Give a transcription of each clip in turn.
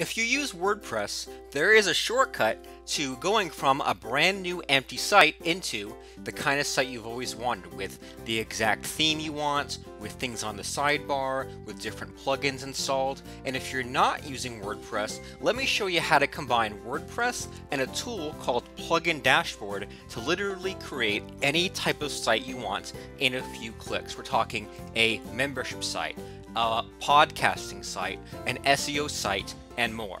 If you use WordPress, there is a shortcut to going from a brand new empty site into the kind of site you've always wanted with the exact theme you want, with things on the sidebar, with different plugins installed. And if you're not using WordPress, let me show you how to combine WordPress and a tool called Plugin Dashboard to literally create any type of site you want in a few clicks. We're talking a membership site, a podcasting site, an SEO site, and more.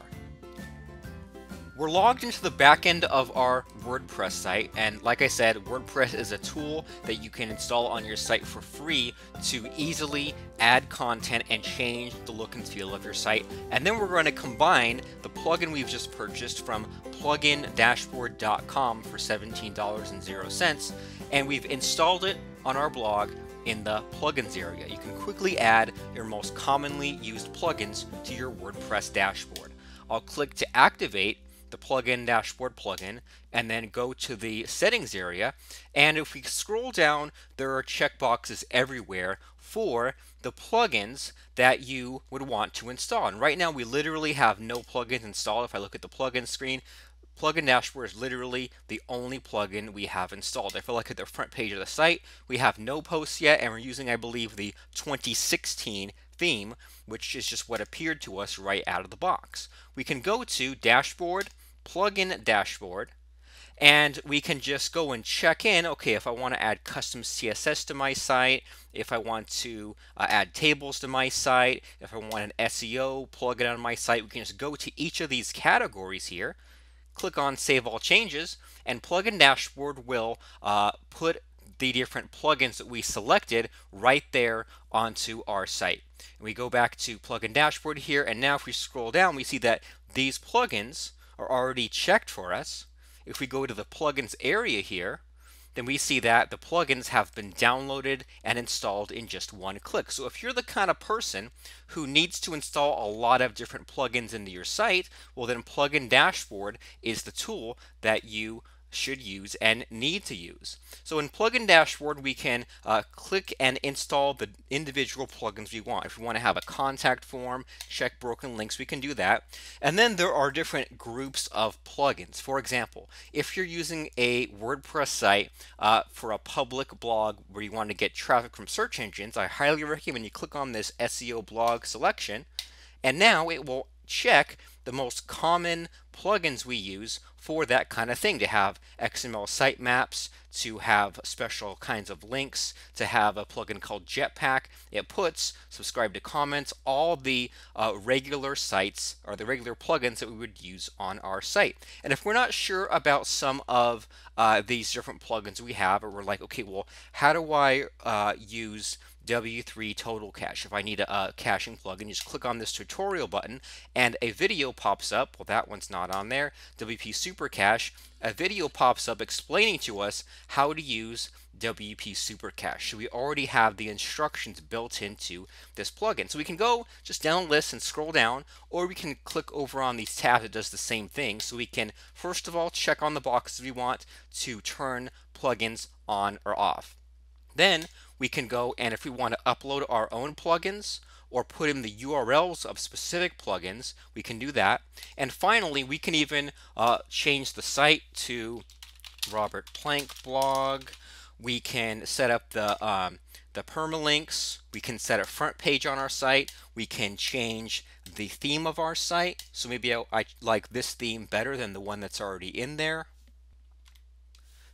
We're logged into the back end of our WordPress site, and like I said, WordPress is a tool that you can install on your site for free to easily add content and change the look and feel of your site. And then we're going to combine the plugin we've just purchased from plugindashboard.com for $17.00, and we've installed it on our blog in the plugins area. You can quickly add your most commonly used plugins to your WordPress dashboard. I'll click to activate the plugin dashboard plugin and then go to the settings area and if we scroll down there are checkboxes everywhere for the plugins that you would want to install and right now we literally have no plugins installed if I look at the plugin screen Plugin Dashboard is literally the only plugin we have installed. If I look at the front page of the site, we have no posts yet, and we're using, I believe, the 2016 theme, which is just what appeared to us right out of the box. We can go to Dashboard, Plugin Dashboard, and we can just go and check in okay if I want to add custom CSS to my site if I want to uh, add tables to my site if I want an SEO plugin on my site we can just go to each of these categories here click on Save All Changes, and Plugin Dashboard will uh, put the different plugins that we selected right there onto our site. And we go back to Plugin Dashboard here, and now if we scroll down, we see that these plugins are already checked for us. If we go to the plugins area here, then we see that the plugins have been downloaded and installed in just one click. So if you're the kind of person who needs to install a lot of different plugins into your site, well then Plugin Dashboard is the tool that you should use and need to use. So in Plugin Dashboard, we can uh, click and install the individual plugins we want. If we want to have a contact form, check broken links, we can do that. And then there are different groups of plugins. For example, if you're using a WordPress site uh, for a public blog where you want to get traffic from search engines, I highly recommend you click on this SEO blog selection. And now it will check the most common plugins we use for that kind of thing to have XML sitemaps, to have special kinds of links, to have a plugin called Jetpack. It puts subscribe to comments, all the uh, regular sites or the regular plugins that we would use on our site. And if we're not sure about some of uh, these different plugins we have, or we're like, okay, well, how do I uh, use W3 Total Cache. If I need a, a, caching plugin, just click on this tutorial button and a video pops up. Well, that one's not on there. WP Super Cache, a video pops up explaining to us how to use WP Super Cache. So we already have the instructions built into this plugin. So we can go just down list and scroll down, or we can click over on these tabs that does the same thing. So we can, first of all, check on the boxes we want to turn plugins on or off. Then we can go and if we want to upload our own plugins or put in the URLs of specific plugins, we can do that. And finally, we can even uh, change the site to Robert Plank blog. We can set up the um, the permalinks. We can set a front page on our site. We can change the theme of our site. So maybe I, I like this theme better than the one that's already in there.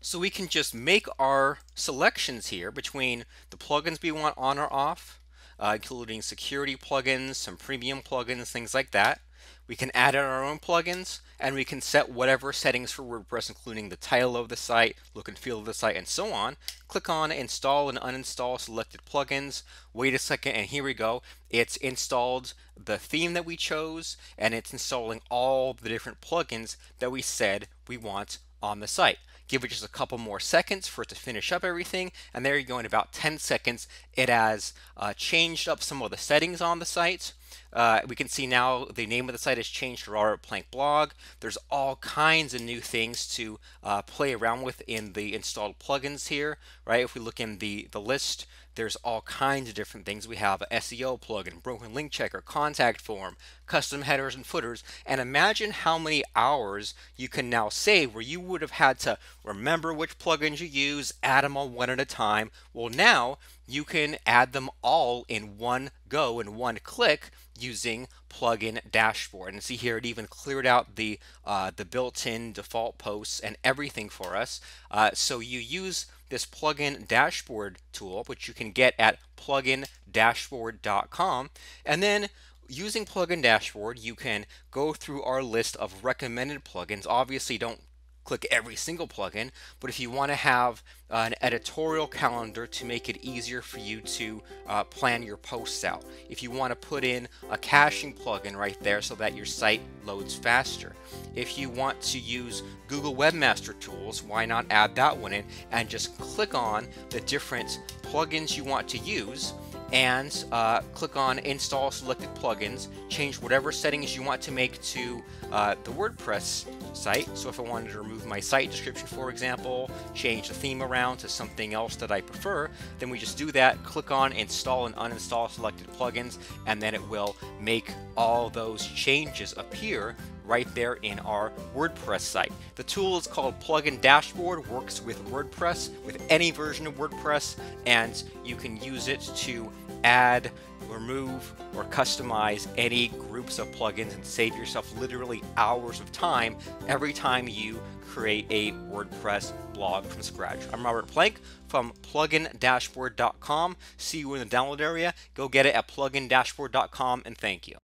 So we can just make our selections here between the plugins we want on or off, uh, including security plugins, some premium plugins, things like that. We can add in our own plugins and we can set whatever settings for WordPress, including the title of the site, look and feel of the site, and so on. Click on install and uninstall selected plugins. Wait a second, and here we go. It's installed the theme that we chose, and it's installing all the different plugins that we said we want on the site. Give it just a couple more seconds for it to finish up everything. And there you go in about 10 seconds. It has uh, changed up some of the settings on the site. Uh, we can see now the name of the site has changed to Robert Plank Blog. There's all kinds of new things to uh, play around with in the installed plugins here, right? If we look in the, the list, there's all kinds of different things. We have a SEO plugin, broken link checker, contact form, custom headers and footers. And imagine how many hours you can now save where you would have had to remember which plugins you use, add them all one at a time. Well, now you can add them all in one go in one click using plugin dashboard and see here it even cleared out the uh, the built-in default posts and everything for us uh, so you use this plugin dashboard tool which you can get at plugindashboard.com and then using plugin dashboard you can go through our list of recommended plugins. Obviously don't click every single plugin, but if you want to have uh, an editorial calendar to make it easier for you to uh, plan your posts out, if you want to put in a caching plugin right there so that your site loads faster, if you want to use Google Webmaster Tools, why not add that one in and just click on the different plugins you want to use and uh, click on install selected plugins change whatever settings you want to make to uh, the WordPress site so if I wanted to remove my site description for example change the theme around to something else that I prefer then we just do that click on install and uninstall selected plugins and then it will make all those changes appear right there in our WordPress site. The tool is called Plugin Dashboard, works with WordPress, with any version of WordPress, and you can use it to add, remove, or customize any groups of plugins and save yourself literally hours of time every time you create a WordPress blog from scratch. I'm Robert Plank from plugindashboard.com. See you in the download area. Go get it at plugindashboard.com and thank you.